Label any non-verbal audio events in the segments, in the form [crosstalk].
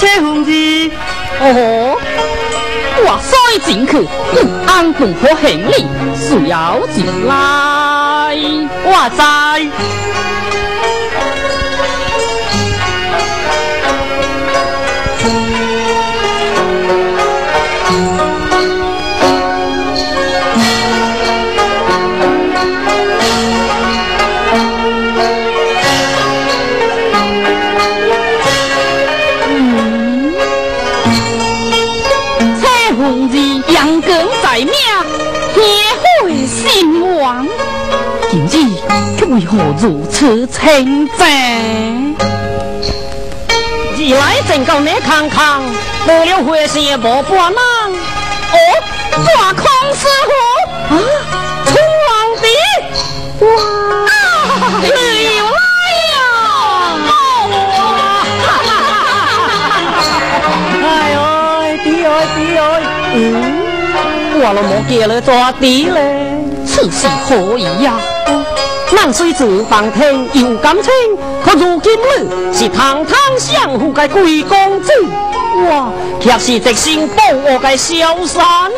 切红子。哦，吼，我塞，进去，嗯，安公婆行李需要进来。我知。此清静？二来正够你看看，无了回事无半人。哦，抓空师傅啊，春王弟，哇，你又来呀！[laughs] 哎呦，弟哎弟哎，嗯，我都冇见了抓弟嘞。此事何以呀？咱虽自放天有感情，可如今你是堂堂相府的贵公子，哇，却是一心保我的小三呢，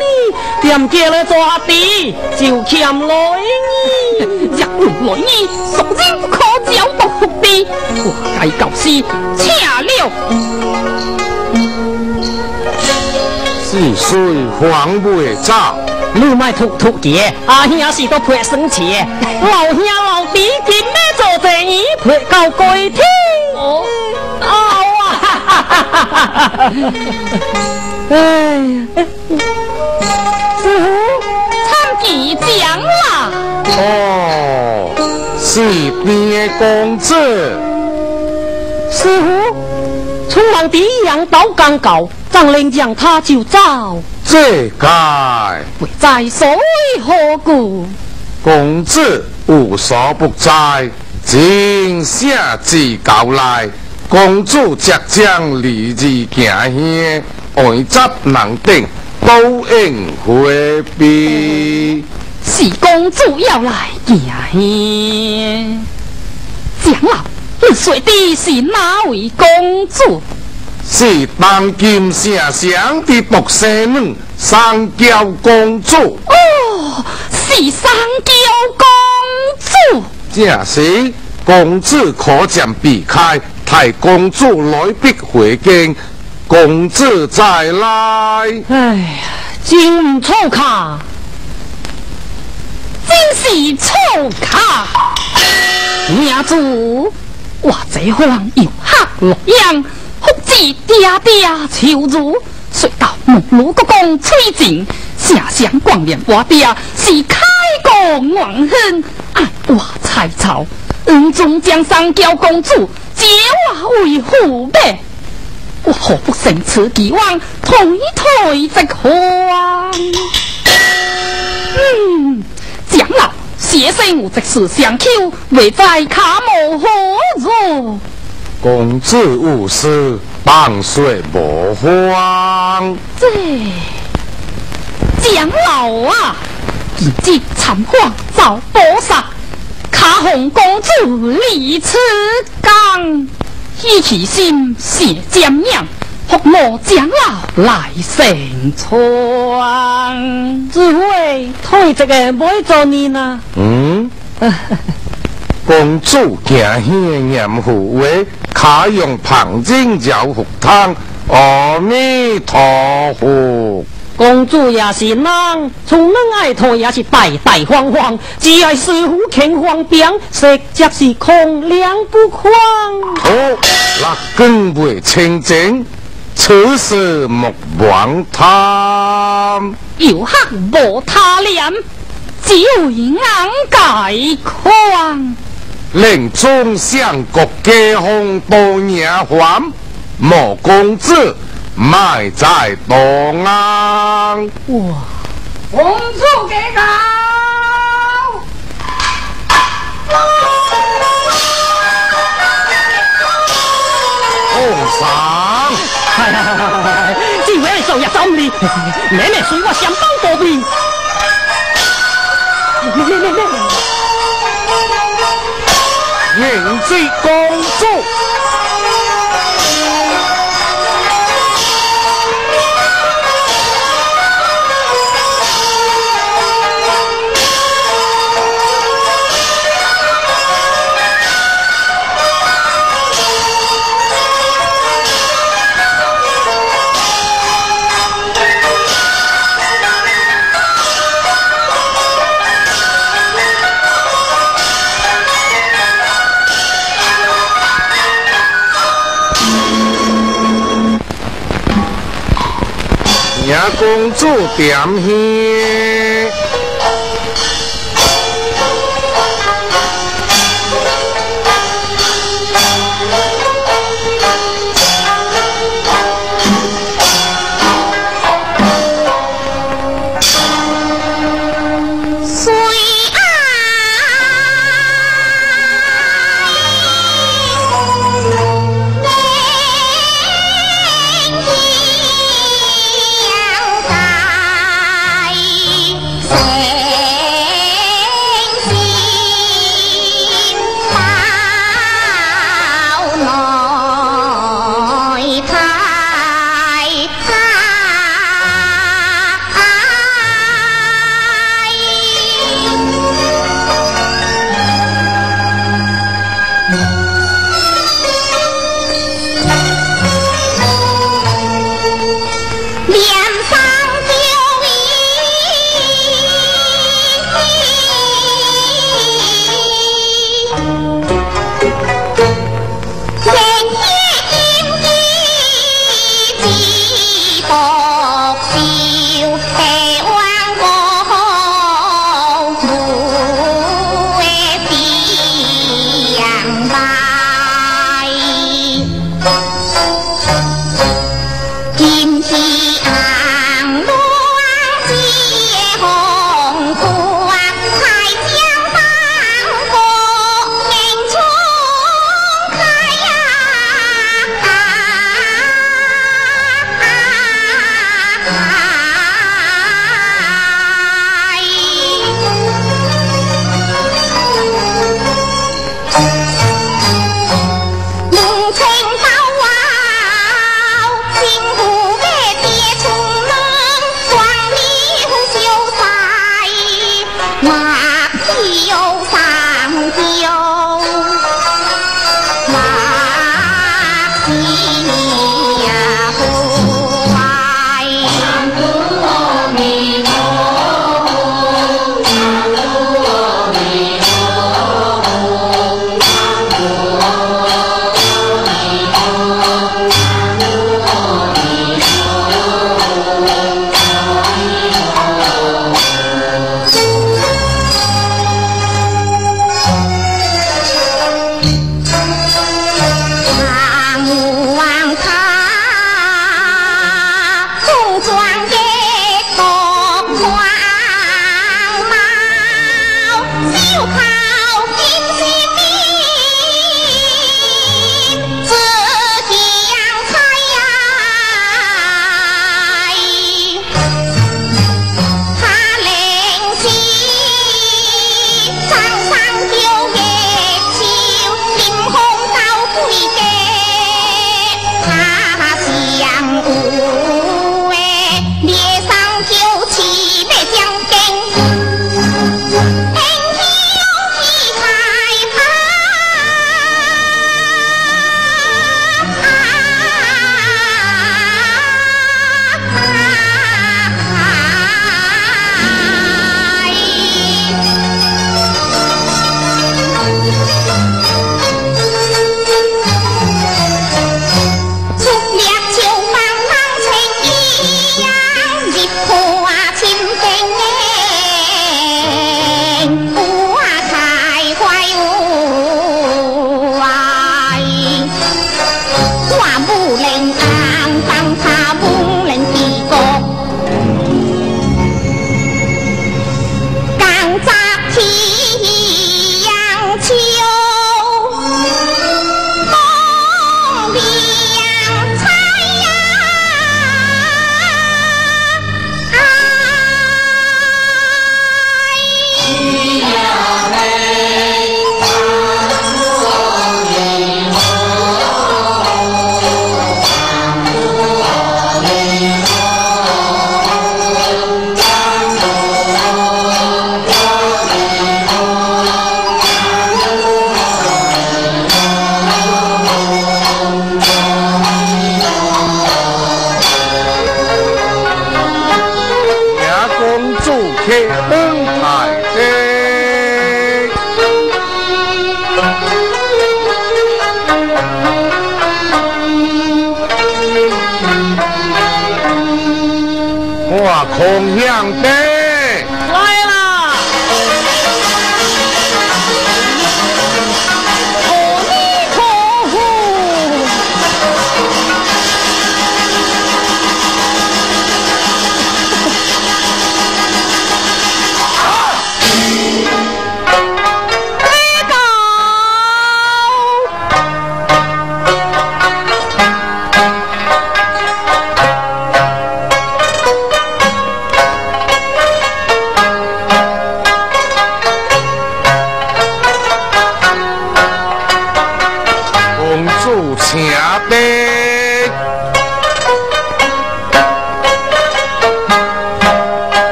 点叫了抓弟就欠来呢。若无来意，素人可教不服的。我该教师恰了。是谁还未走？你卖突突嘅，阿兄是都配生气，[laughs] 老兄老弟今日做生意配到鬼天。哦，啊！哎呀，师傅，参见奖啦！哦，是边的公子。师傅，春郎第一样刀刚搞，张令将他就走，这该会在所何故？公子无所不在，今下至到来，公主即将离日行乡，外执难定，报应回避。是公主要来行乡。长老，你说的是哪位公主？是当今城上的独生女，三娇公主。哦，是三娇公主。正是，公主可将避开，替公主来必回京。公主再来，哎呀，真唔错卡，真是错卡！娘子，我这伙人又黑洛阳，福子爹爹求如，睡到木鲁国公崔靖，城上光年我爹是开国王亨，爱我才草，恩中江山交公主接我为父呗。我何不乘此机往推推这荒？嗯，长老，先生有这事相求，未在卡无何如？公子无事，万岁莫慌。这长老啊，以及残荒遭波杀，卡红公主离此刚，一起心写江娘，福我将老来成窗。只会推这个不会做你呢？嗯，[laughs] 公主行险念护为卡用旁金脚福汤，阿弥陀佛。公主也是人，从人爱头也是大大方方，只爱师傅肯方便，实则是空两不慌。好，那更为清净，此事莫忘谈。有客无他念，只为俺解宽。令中相国家风多年还，莫公子。埋在东安。哇！红烛给高，红上。哎呀，这位少爷走你，妹妹随我相帮多兵。妹妹妹妹，迎接公主。公主点心。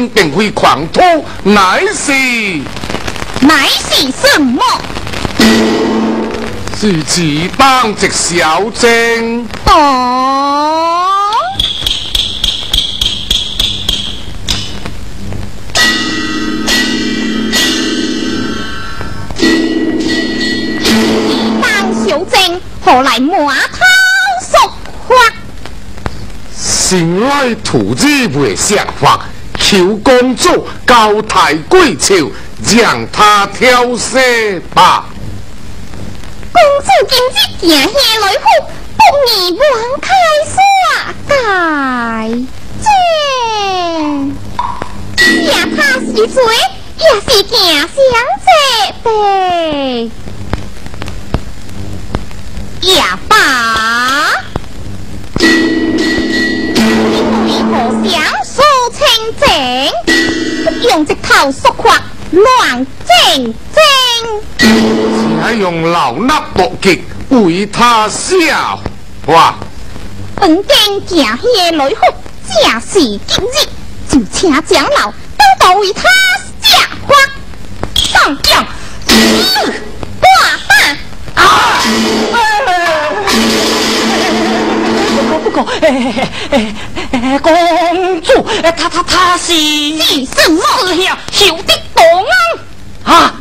心便会狂吐，乃是乃是什么？是此当值小姐。哦，当小正何来马头说话？心内土子未想法，求公主高抬贵裘，让他挑色吧。公主今日行下来福，不宜忘开耍界。呀，他是谁？也是行相者的呀，爸。清净，用直头说话乱正正。且用老衲搏击为他笑话。本经行下来福，正是今日，就请长老都到为他下花。上将，挂打啊！不过，哎哎哎，公他他他是是什么呀？小的懂啊！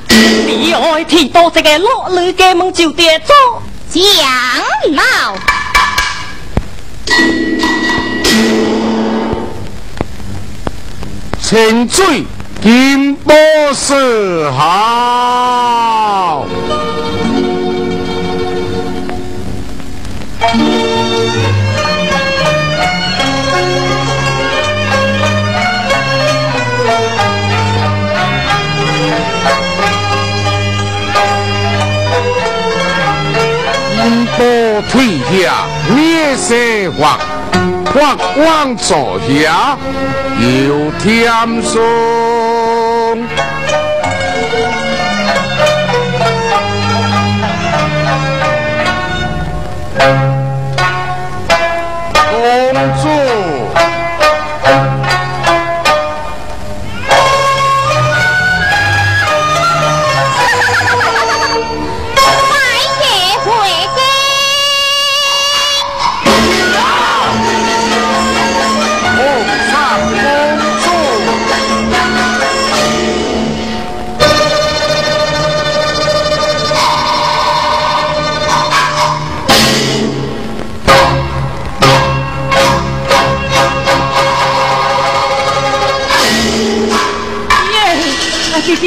你爱提到这个落泪的门就得做长老，请罪金波士好。下灭色黄，发光坐下有天松。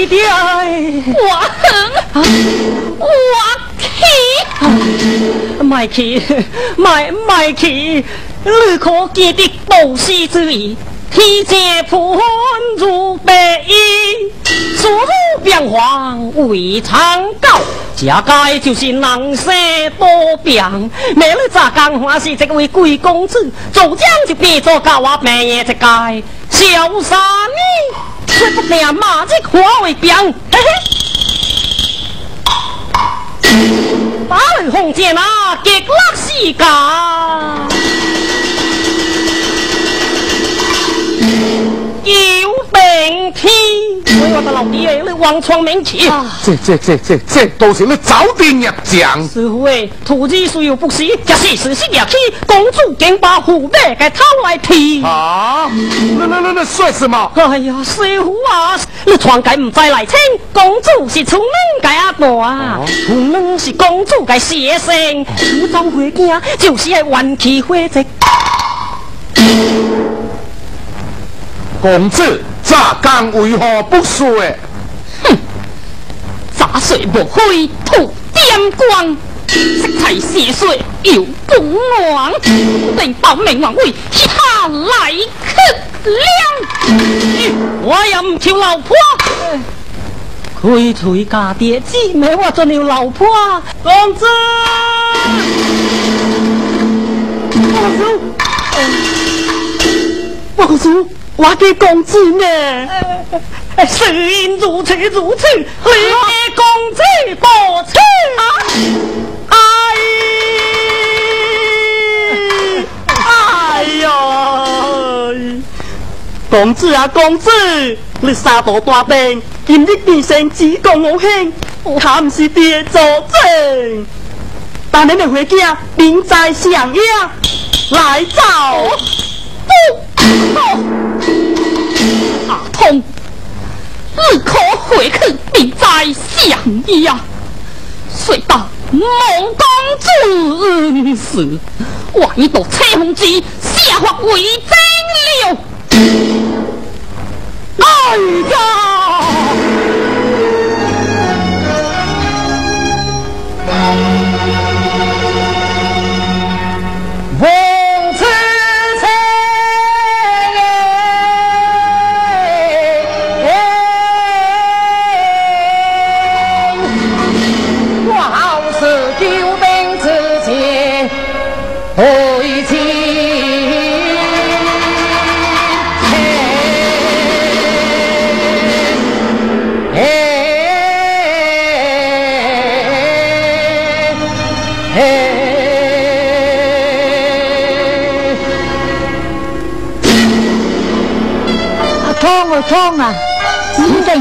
弟弟我恨，我气，卖气，卖卖气，你可记得报喜之意，天阶盘如白衣，速如变黄为长高。家该就是能生多病，没了咋讲话是这位贵公子，做将就别做高娃半夜这该潇洒你，却不念马这话为病，嘿嘿。把文红姐啊，极乐世界。有 [laughs] 病天！喂，我的老弟哎，你王创名气，这这这这这都是你早点入将。师傅哎，徒弟虽有不是，这是事实入去，公主竟把虎背给偷来踢。啊！那那那那说什么？哎呀，师傅啊，你传该唔再来听，公主是从恁该阿婆啊，从恁是公主该写生，武装回家就是系运气火烛。公子，咋刚为何不说？哼，杂水不灰土点光，色彩血水又不黄，等报名王位下来可亮。我也唔求老婆，亏退家爹姊妹，我做了老婆。公子，公主，公主。我的公子呢？事因如此如此，你的公子不此。哎，哎呀！公子啊，公子，你三步大病，今日变成子宫无兄，他不是爹做证。但你的回家明在想呀，来走。阿通，你可回去别再想呀！谁道孟公子死，万一到车红之下发为真了。哎呀！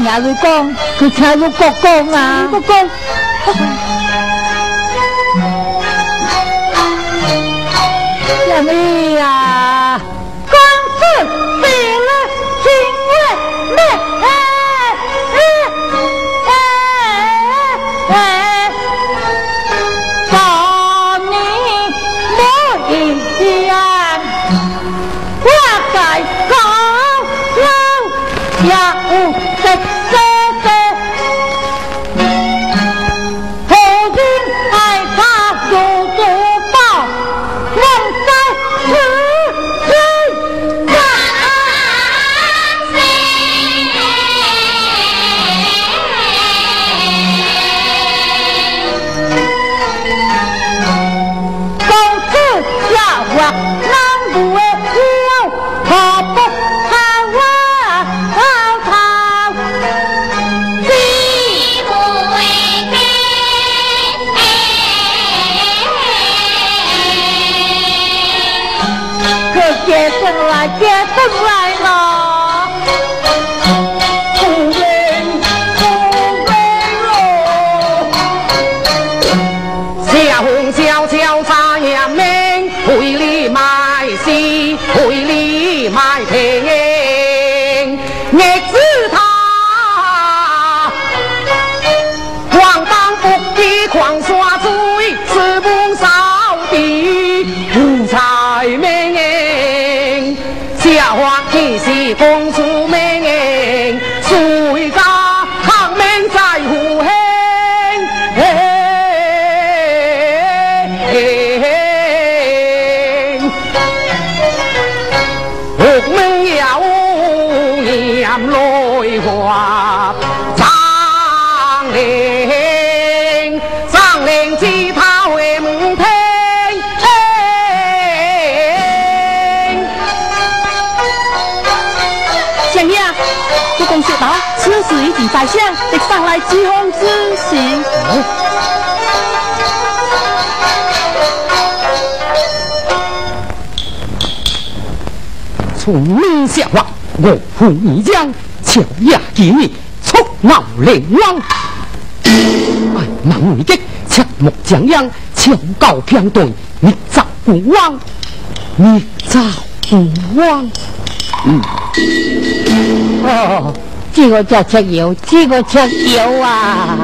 你在哪里公？去参入国公啊！国光，我们从明下话，我父已将朝野见你出闹灵王。哎，忙你的切莫将央，朝告偏对，你早不忘，你早不忘。嗯。哦，这个叫吃油，这个吃油啊！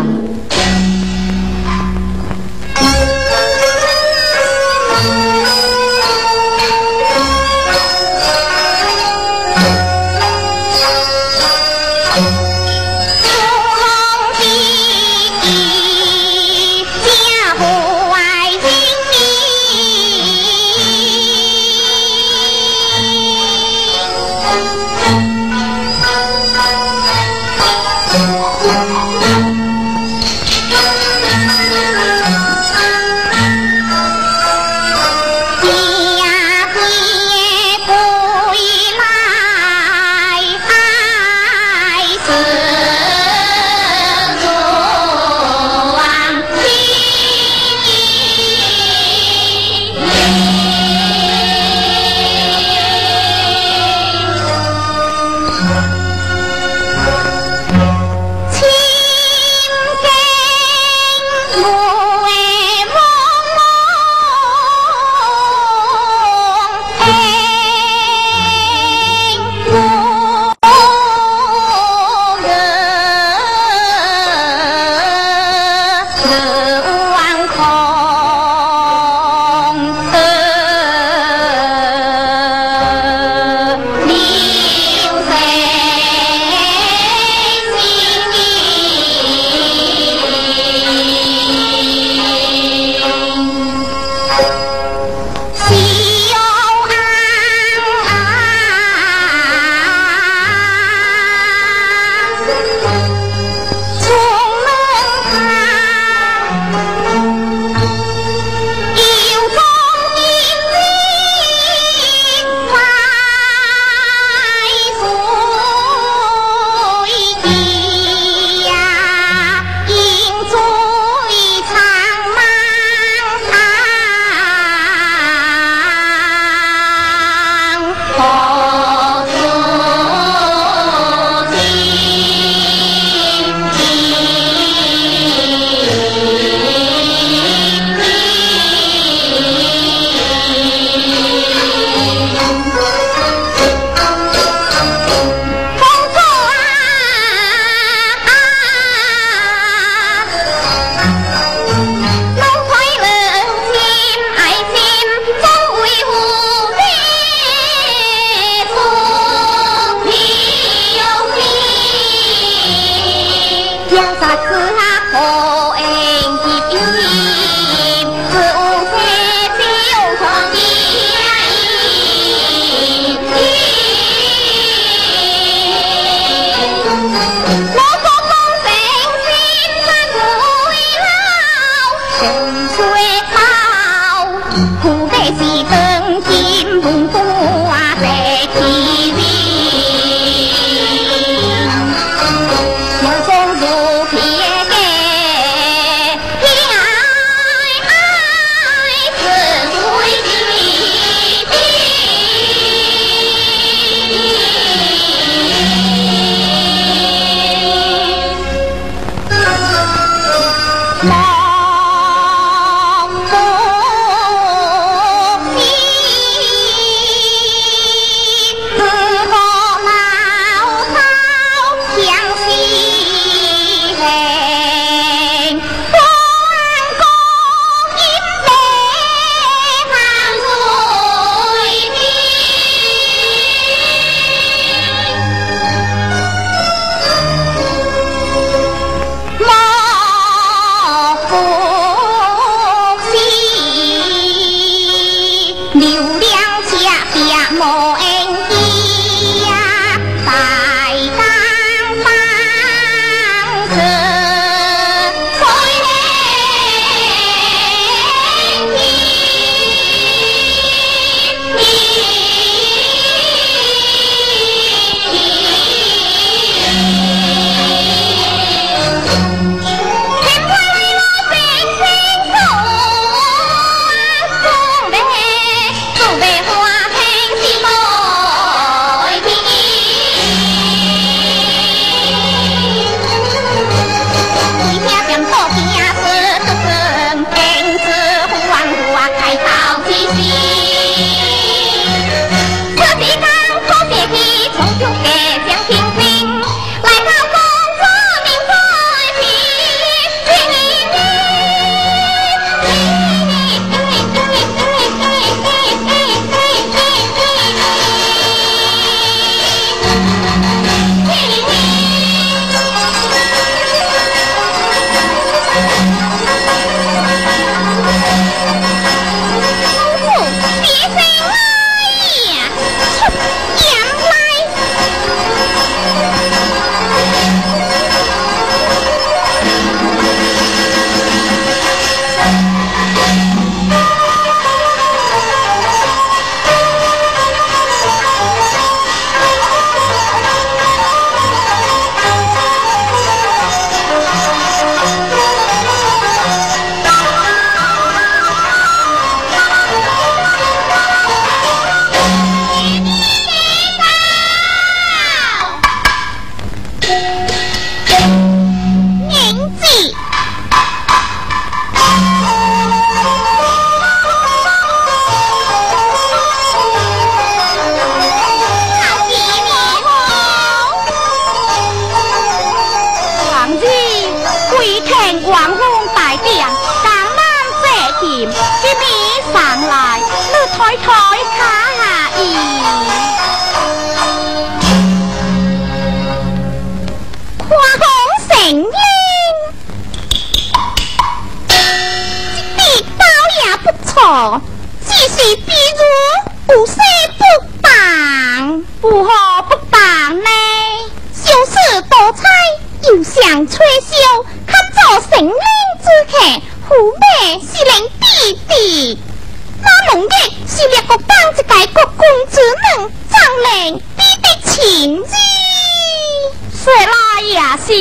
是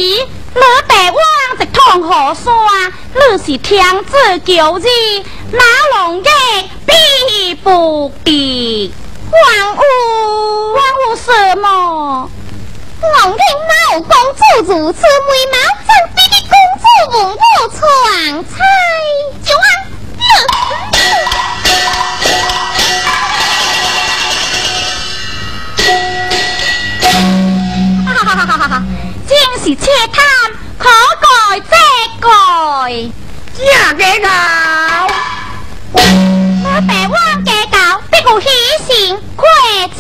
老白王的同好，说你是天子救子，哪龙的必不敌？王五，王五什么？王听老公主如此美貌，怎比的公主王五传彩。就啊！哈哈哈哈哈哈！真是切贪，可改则改。呀，给搞！别个喜心快子。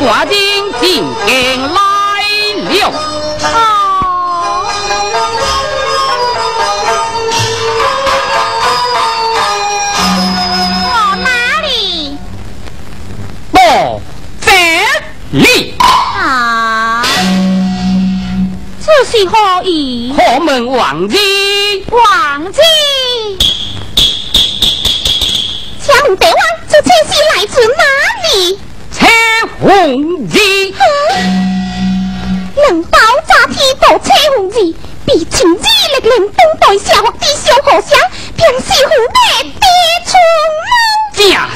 挂丁进京来了。我哪里？我这里。啊！这是何意？何门王子？王子。请问大王，这车是来自哪里？红衣，能爆炸天道车红衣，比秦之力量东代下皇的小和尚，平时虎的爹出门，假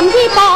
林芝宝。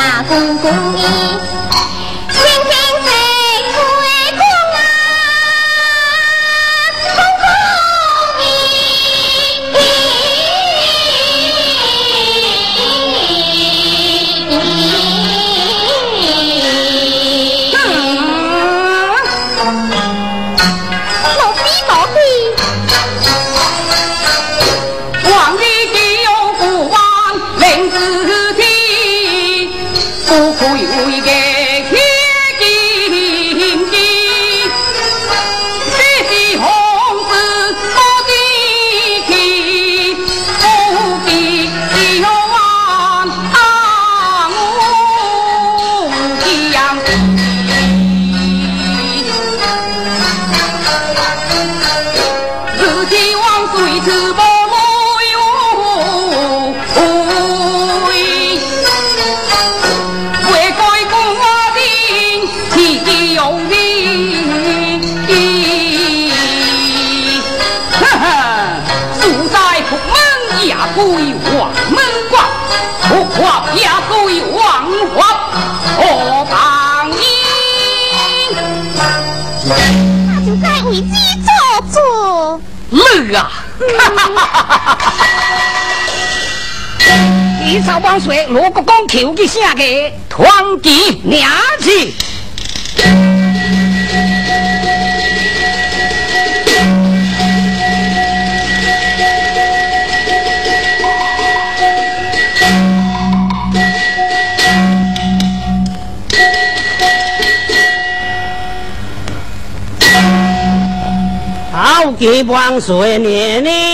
戏。为国一朝万岁，罗国公求吉下个团结娘子。好几万岁年年，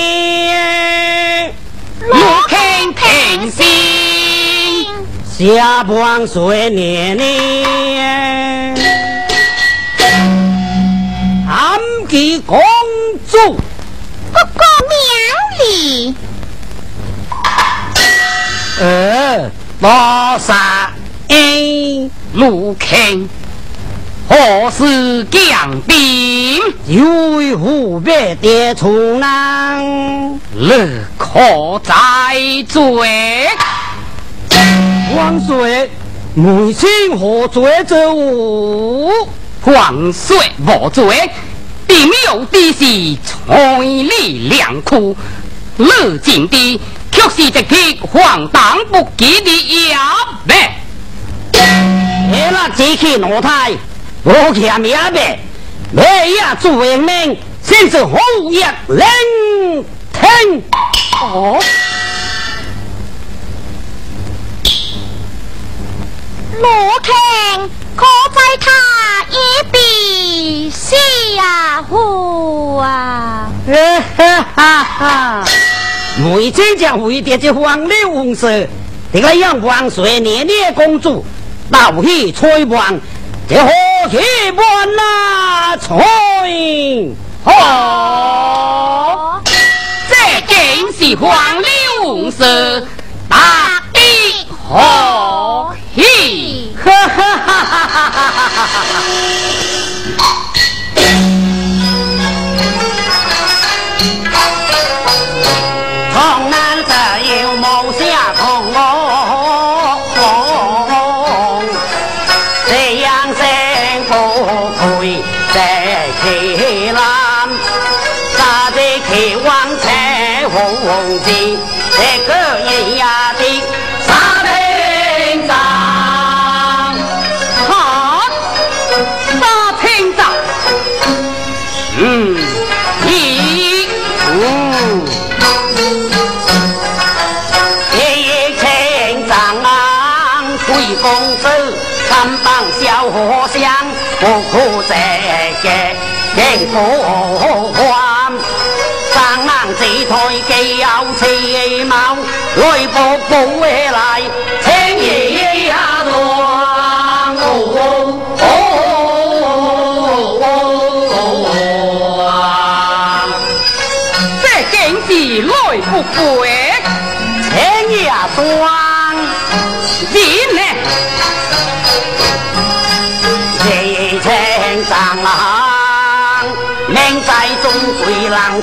下万岁年年，俺给公主，国公庙里，呃，多少哎，陆平。何时降兵？有为虎别爹从南，乐可在罪。万岁，母亲何罪之无？万岁无罪，并没有的是财力良苦，乐尽的却是一匹荒唐不羁的哑巴。别了这去奴才。我欠命呗，每夜做人命，先是后日聆听。哦，罗庆可在他一笔下户啊！哈哈哈！每天将回爹这黄柳红色，这个让万岁年年公主闹起吹王。这何其万呐！财好，这竟是黄柳色，大地何哈？哈哈哈哈哈哈！幸福欢。这台既有车貌，来步步回来，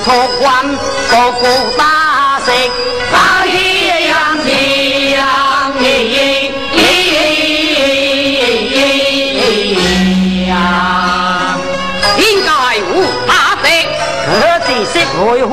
水浪出关。个个打食，打起洋气洋气呀！应该无打食，可知识会欢，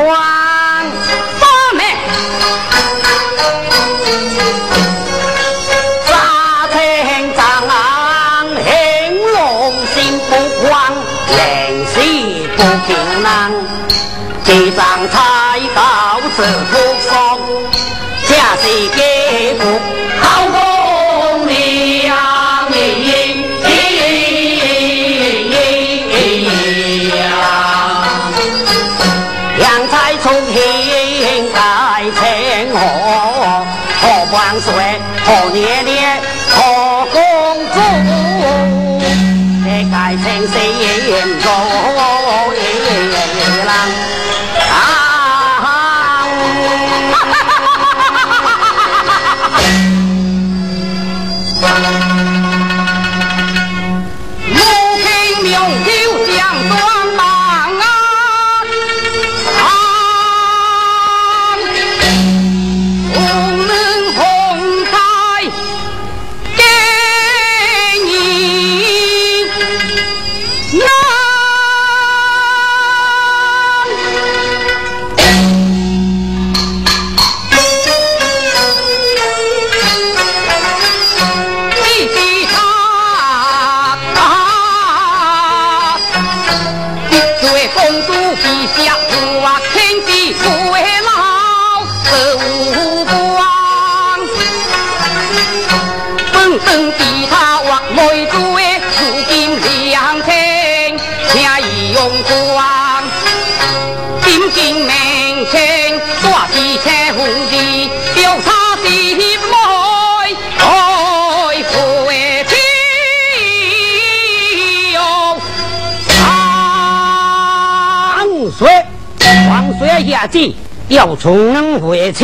下旨，要从回朝。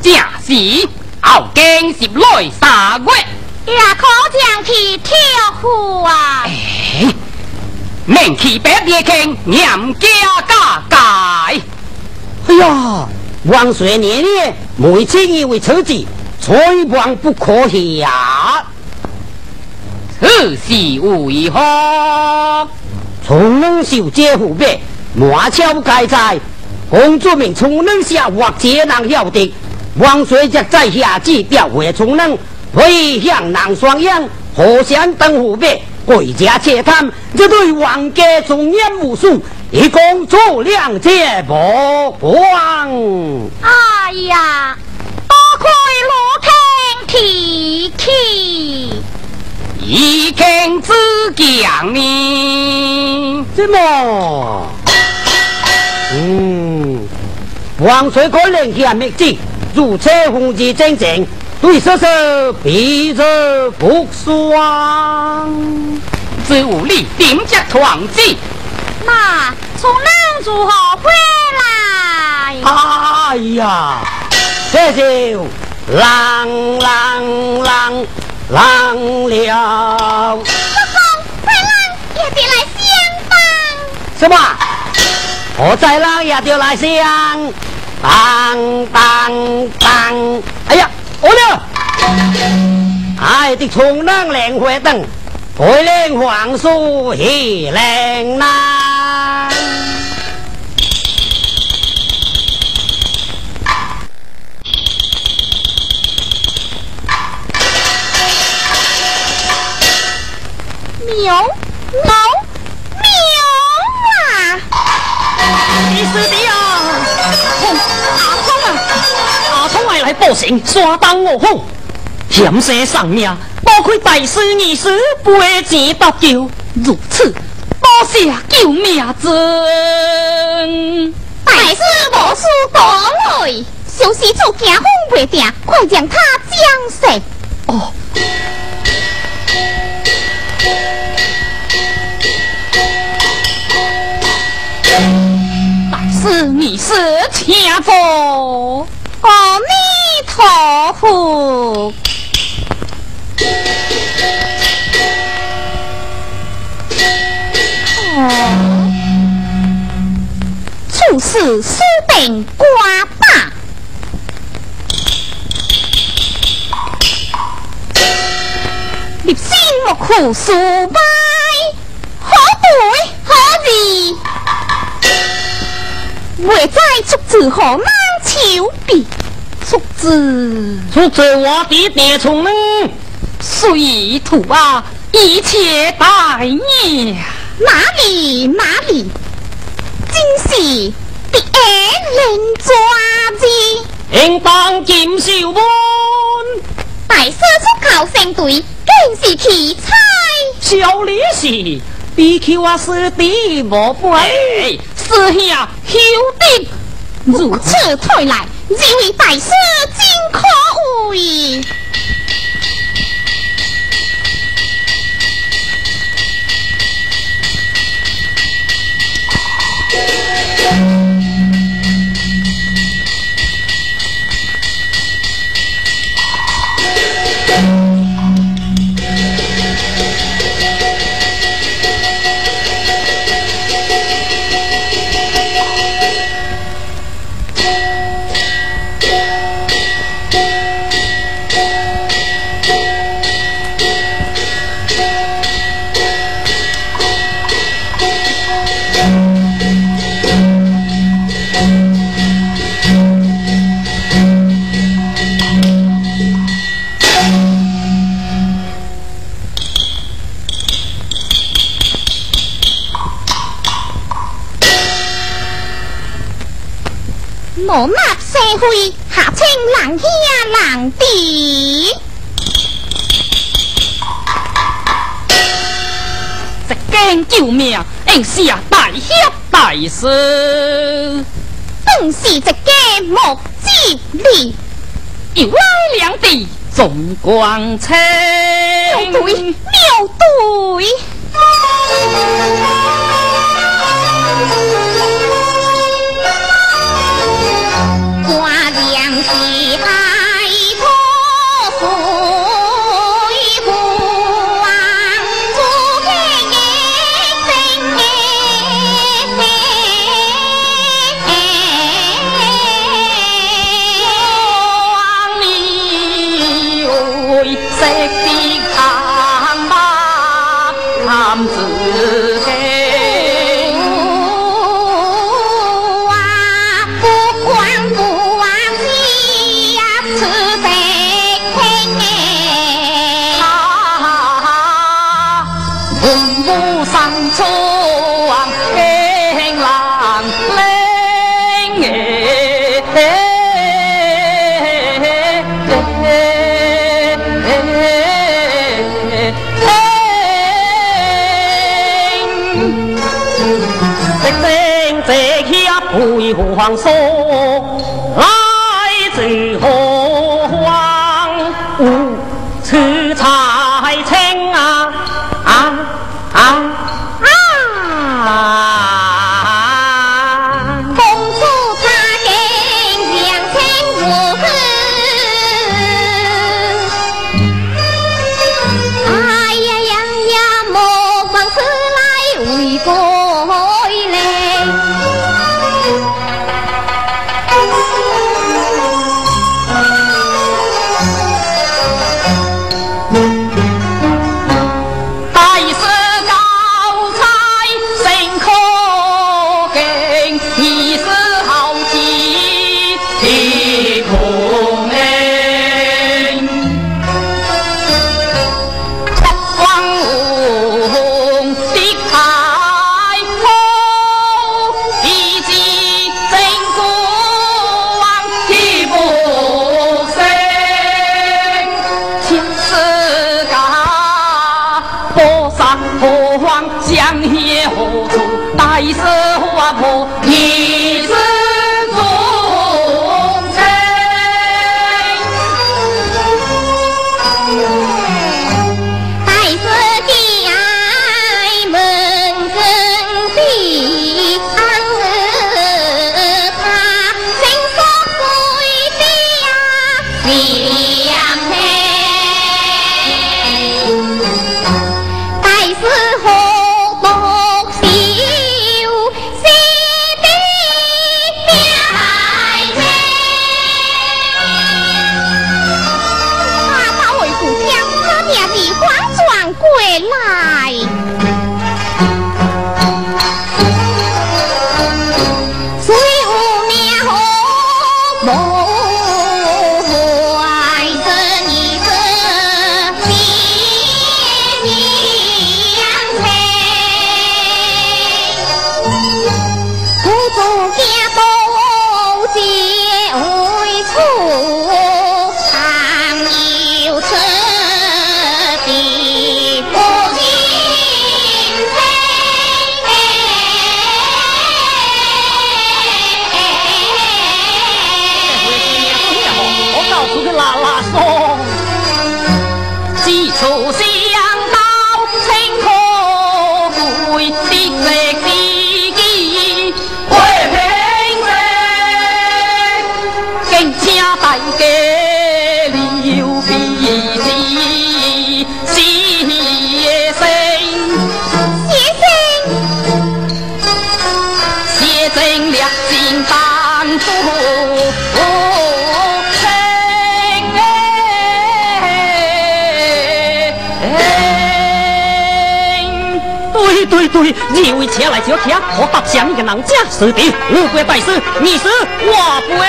正是后经十来三月，也可将其跳虎啊！命其白夜庆严加加改。哎呀，王水年年每次以为车子，财王不可下。此事为何？从能小姐湖北，马超该在，公主命从能下或者能晓得。王水则在下旨调回从能，可以向南双阳，河山等湖北。贵家且谈，这对王家中央无数，一共做两节不光。哎呀，多亏罗听提起，一听之讲呢？怎么？嗯，王水可能下灭子，如车红旗正正，对手手彼此不爽。只有你顶着团子，那从能如何回来？哎呀，这就浪浪浪浪了。不好，快浪也得来相帮。什么？我再浪也就来相，当当当！哎呀，我了！哎，的冲浪莲花灯，回令黄树喜灵呐！喵喵喵啊！你是的啊！阿聪啊，阿聪爱来报信，山东我好，险些丧命，多亏大师二师背钱搭救，如此多谢救命恩。大师无事多累，小施主惊风未定，快将他降世。哦，你是请坐。阿弥陀佛。哦，处事书定瓜大，立心莫苦素败，可对可治？未在出自何难求别？叔子，竹子我的爹从呢？水土啊，一切待你。哪里哪里，真是别人抓子。应当剑少本，大师出考生队，更是奇才。小李是比丘啊，师弟无悔。师兄，兄弟如此退来，认位大师真可恶矣。你歪两地总光彩。黄松。对，你为前来就车，我搭上你个人家是的，五官大师，你是我不了。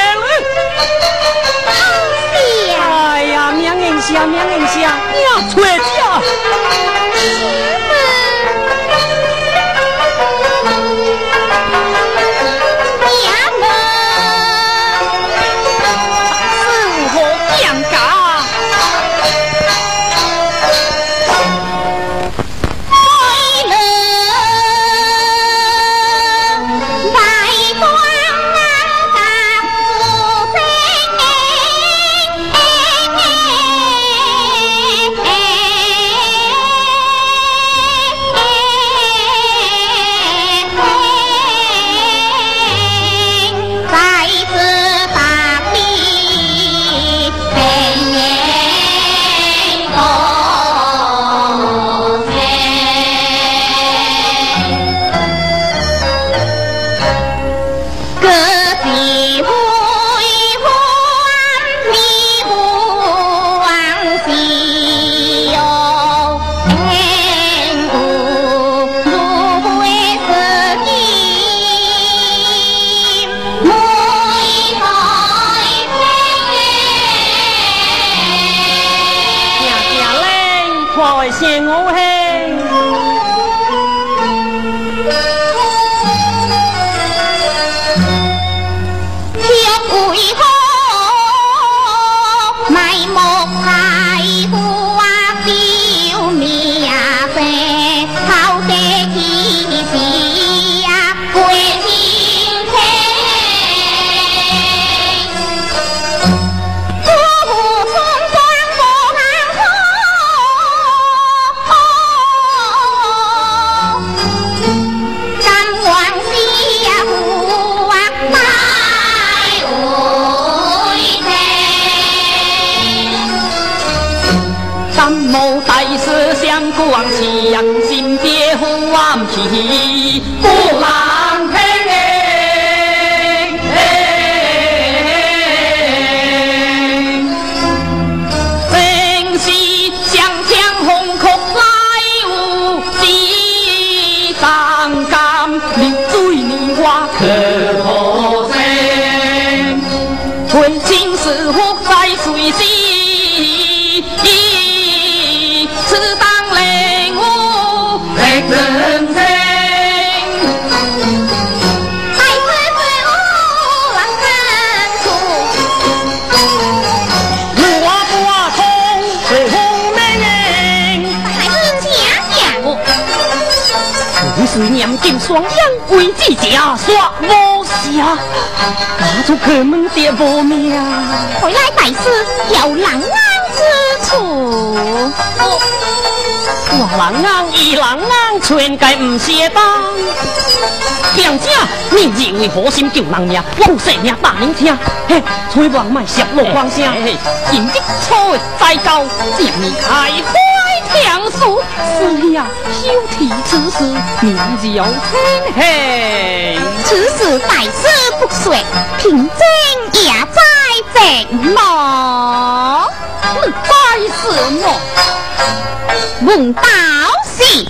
哎呀，命人下，命人下，呀，出救人命，我性命大人听。嘿，吹王卖十落光声，今日初再交，将你开花。杨素是呀，休提此事，名叫天黑。此事大事不遂，平真也在怎么？在什么？问道是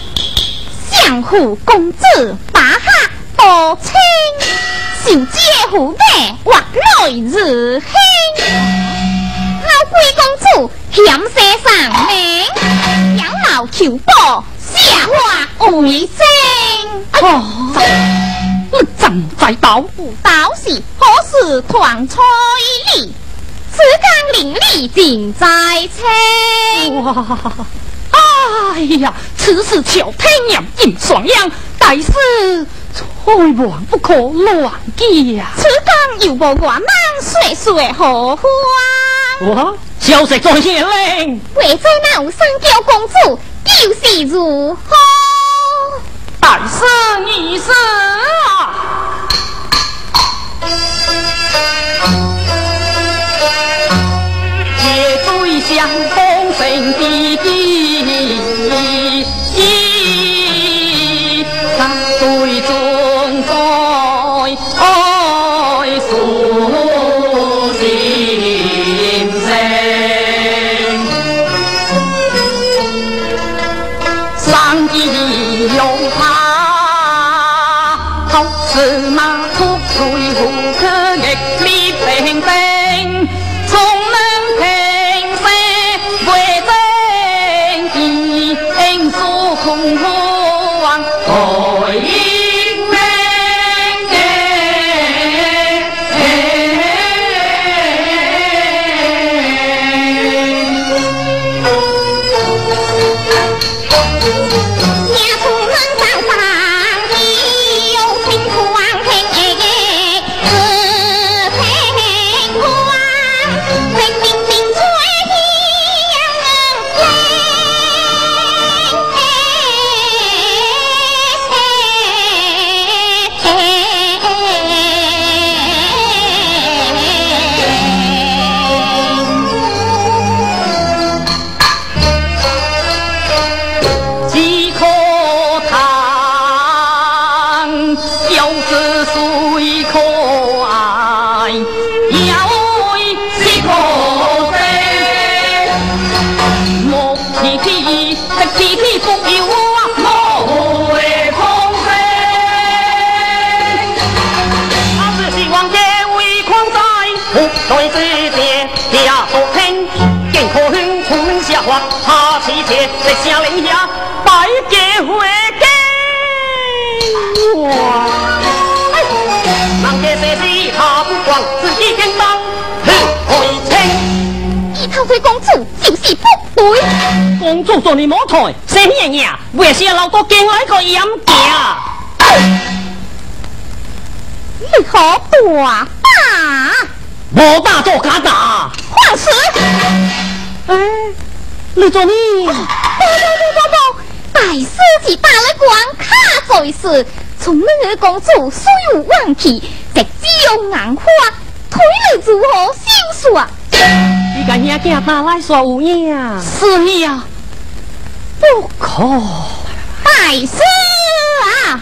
相府公子把下多亲，小姐虎妹或来日兴。老贵公主险些丧命。求报下话为声。哦，我正在道，道是何时团彩礼？此间邻里尽在清。哇！哎呀，此事巧天阳尽双阳，大事千万不可乱记呀！此间又无我们岁岁何欢？我消息在先令，为在那有三娇公主。又是如何？大师，你是啊？借醉相逢声弟弟，在这边下不平，更可恨出门下滑，他起。切在下令下拜给回给。哇！人家说是他不光自己天当，哼，回清。一头水公主就是不对。公主做你莫台，谁爷爷？为啥老多进来个养家？你好大打，我打做假打。皇师。哎，你做你？不不不不不，大师是打了光卡在时，从那个公主虽有忘记，直只用眼花推了如何心算？你敢也惊打来耍有影？是呀，不可。大师啊！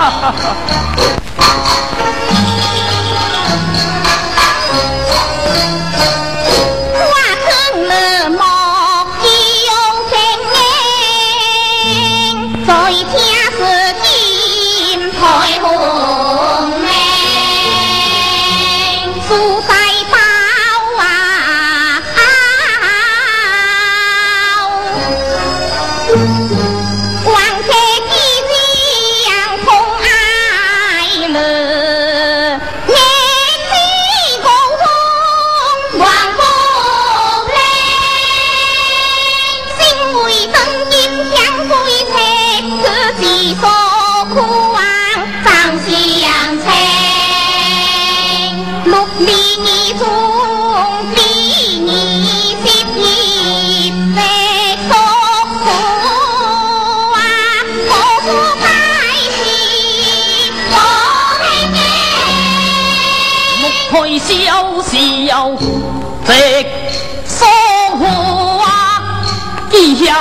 哈哈哈哈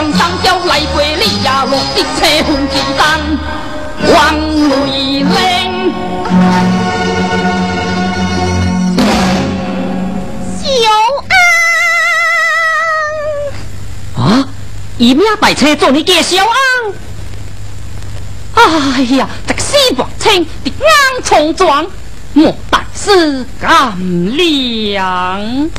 江上。落的车红鸡蛋，黄雷铃。小安啊！以命摆车做你家小安。哎呀，这个西伯青的硬冲撞，莫大师干粮。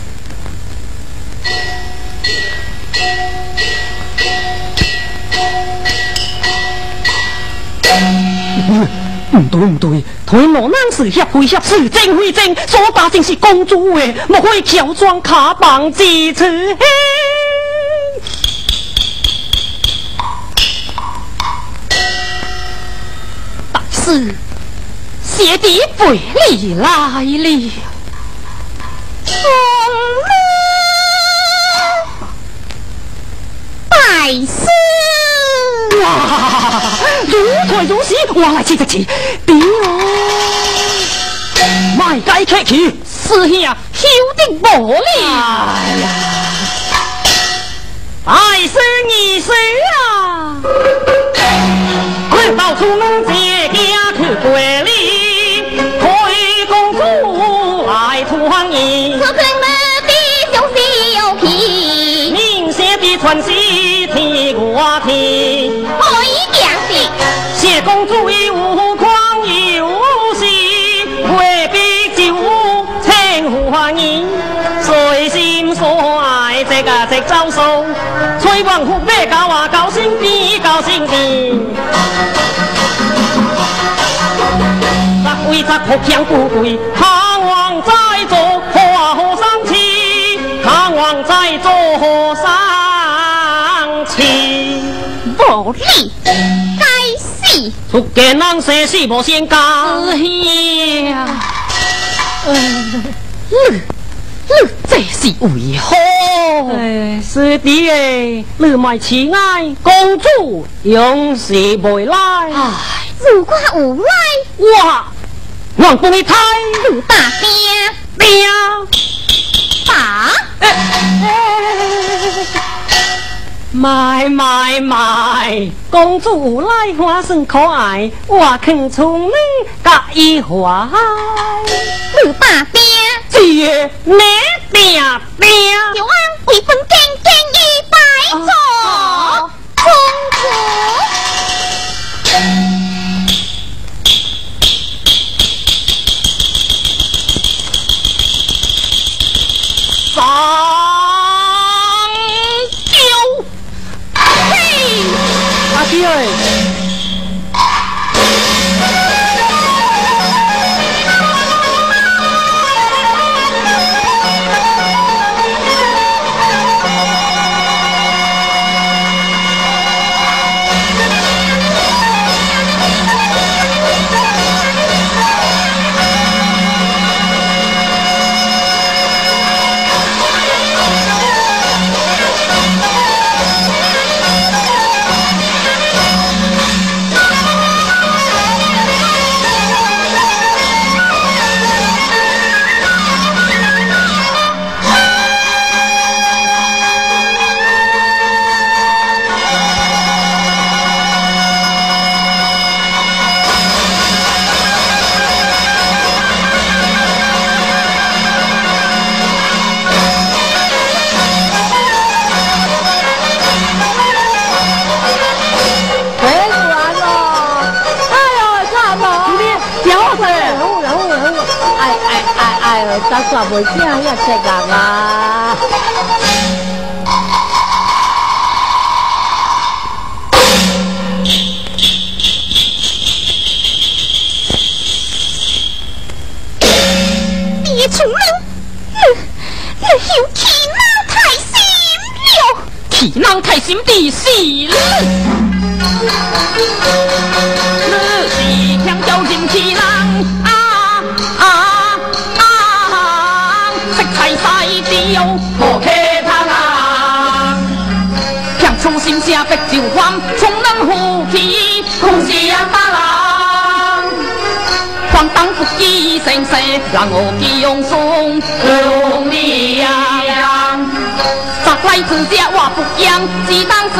唔对唔对，台罗南市协会协市政会政所打正是公主诶，莫可以乔装卡棒支持。大师，谢帝回礼来了。拜师。哇，如台如是，我来接得起，屌！卖鸡客气，师兄休得无礼。哎呀，二师啊，快到出门接家去归礼，开公主来欢迎。可看我的小小皮，明写的传喜替我听。公主已无狂有喜，回避旧屋请欢迎。随心所爱这个这招数，吹王虎别高啊高兴的高兴的。十位十福强富贵，福建人生死无先教。师兄，呃，你你这是为何？哎，师弟哎，你卖慈爱，公主永世未来。唉，如果无赖，哇，我帮你睇武大爹咩啊？打，买买买，公主来花生可爱，我肯聪明甲伊花。武大爹，只爷你爹爹，小安为本经经一拜座，公主。上酒。嘿，阿不起啊？呀，这个啊！别出气那太心了。体囊太心的是人生，让我给用松用力呀。杂来自家我不讲，只当是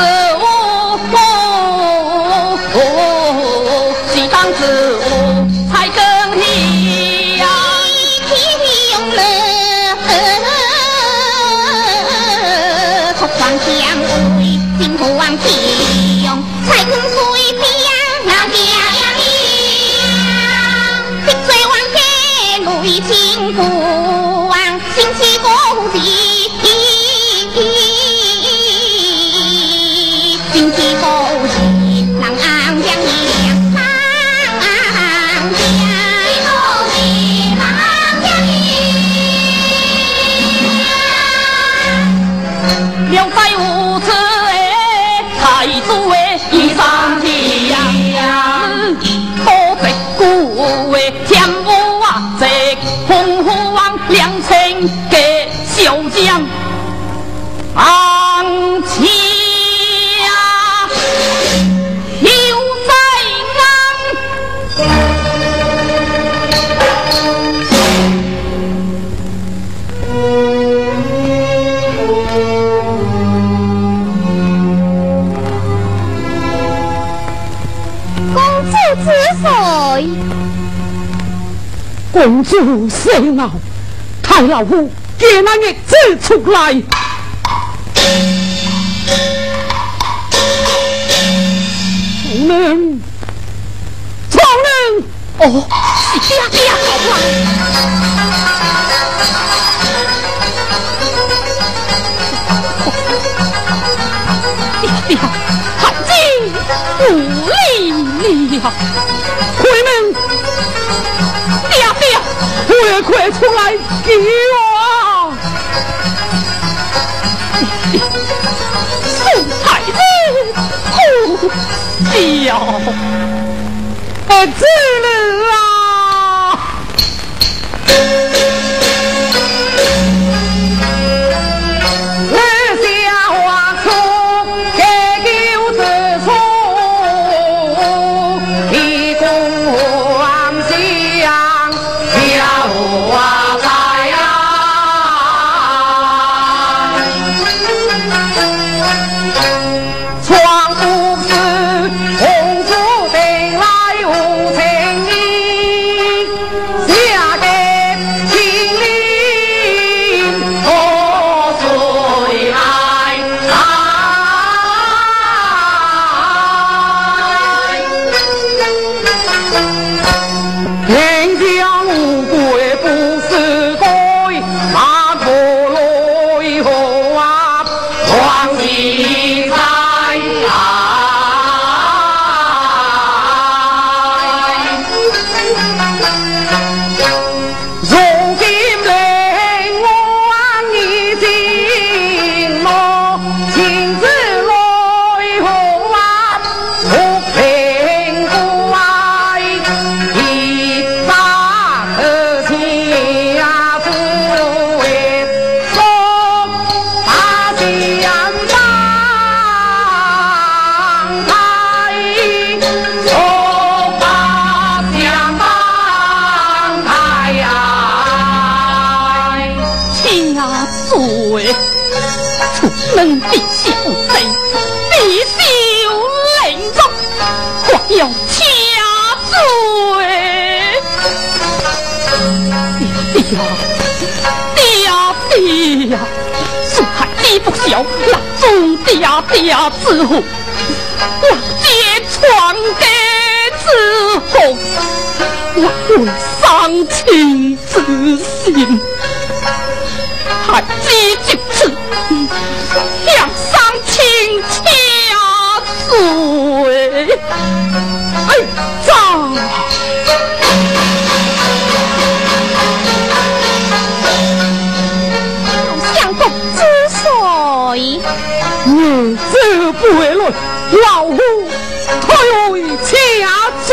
公主醒了，太老夫给那日子出来。聪明，聪明，哦，爹爹好了，爹爹，汉奸不理了，快出来给我！宋太子，哦，小子呀！爹子，我揭穿给之后，我为丧亲之心，还积极老夫退位下罪。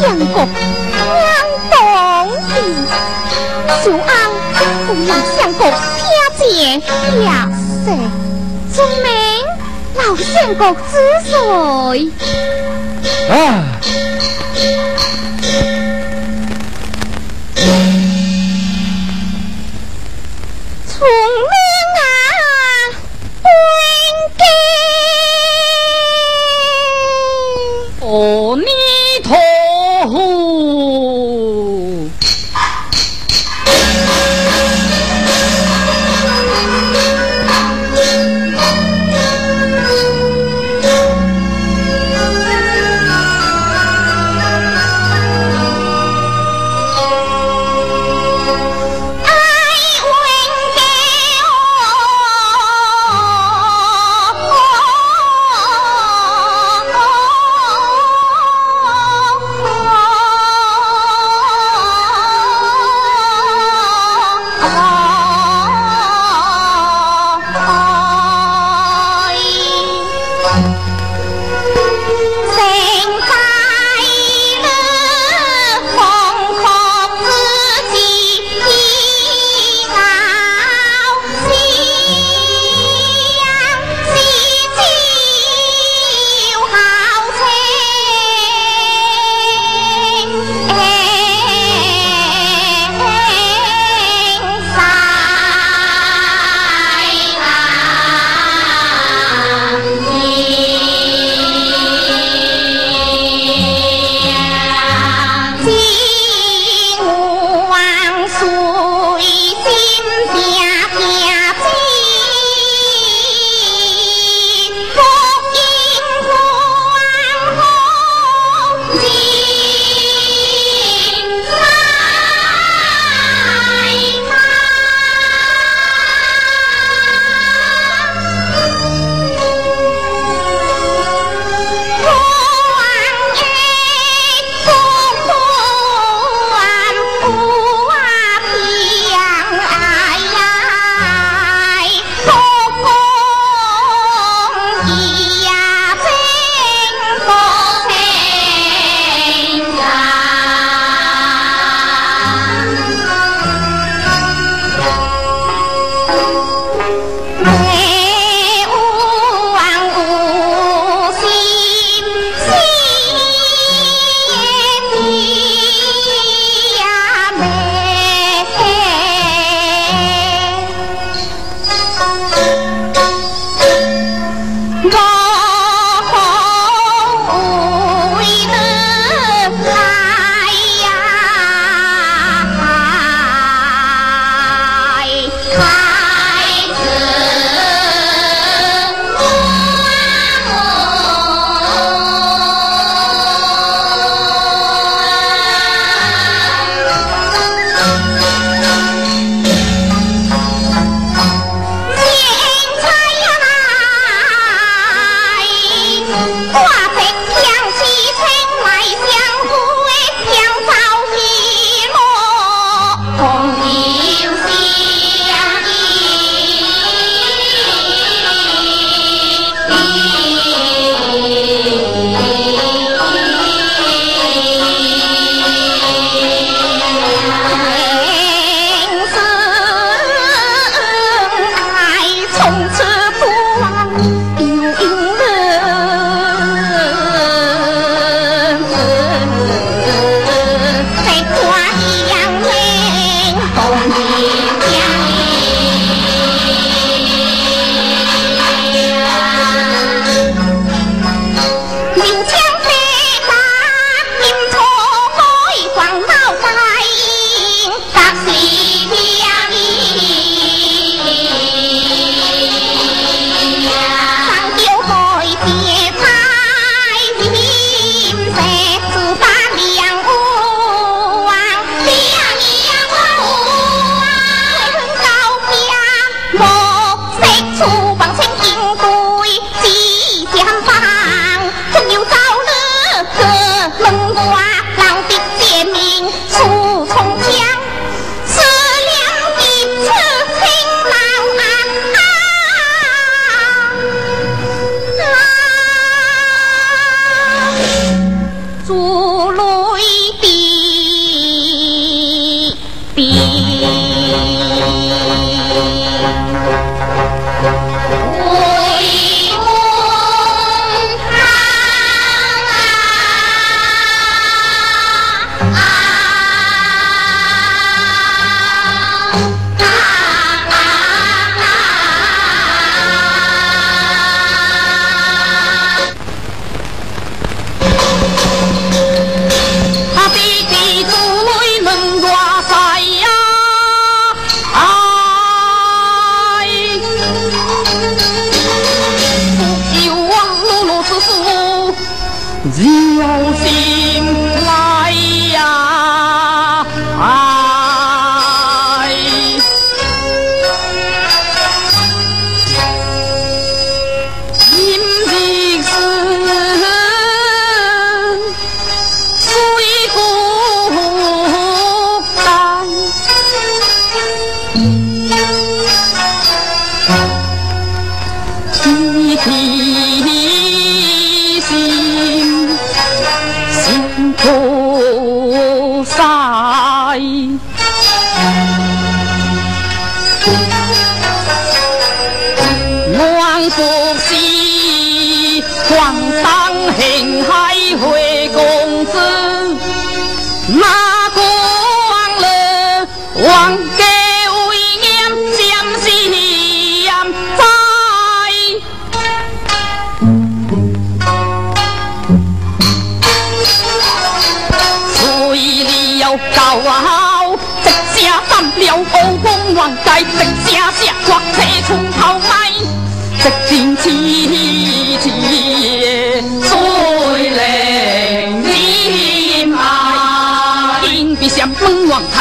相公，娘懂的。小安，不让相公听见下世，证明老相公之罪。啊！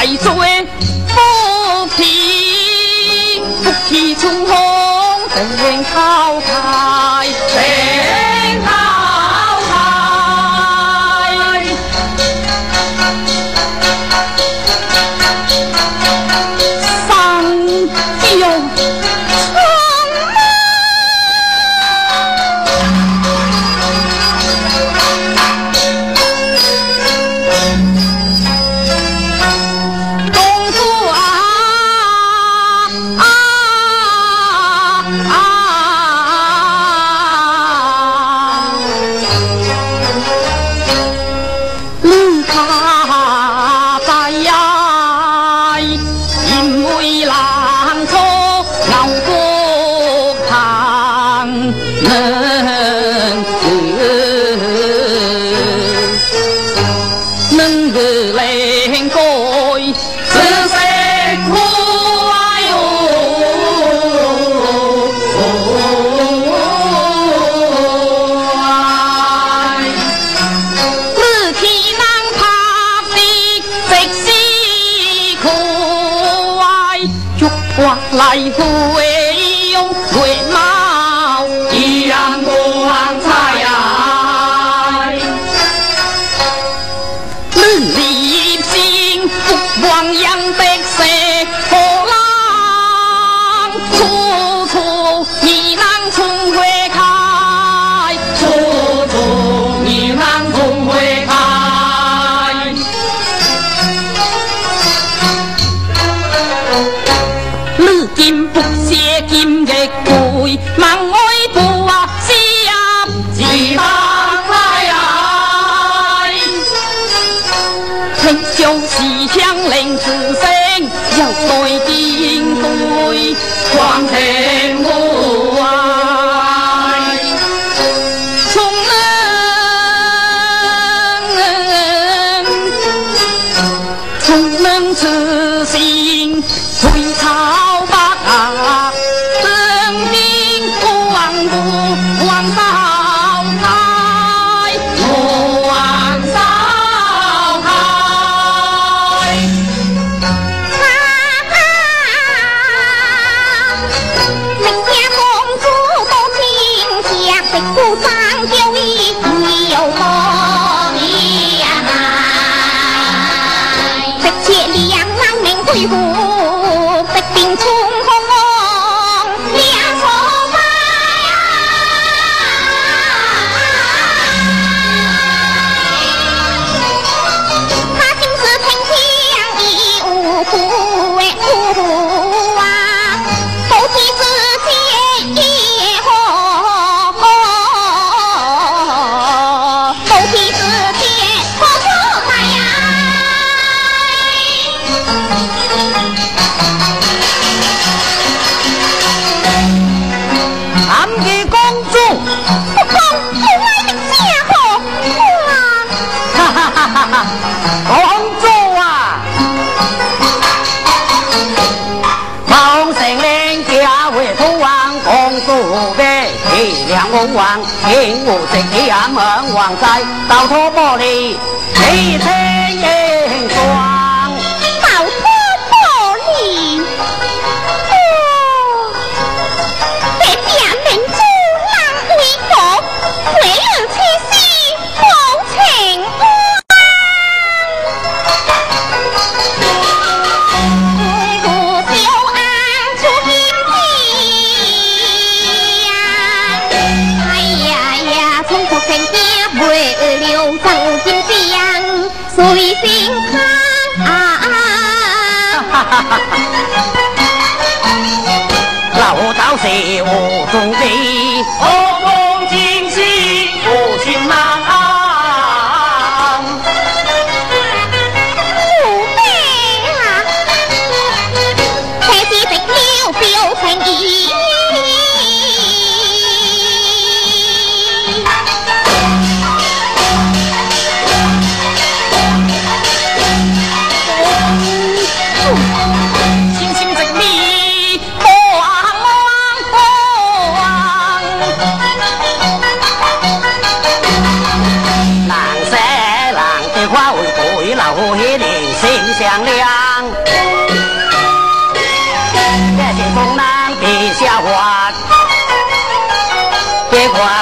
为作为福气福气重逢定靠它来过哟，为嘛？听我这样问，还在到托玻里，你。正经讲，随心看。啊老道是。结果。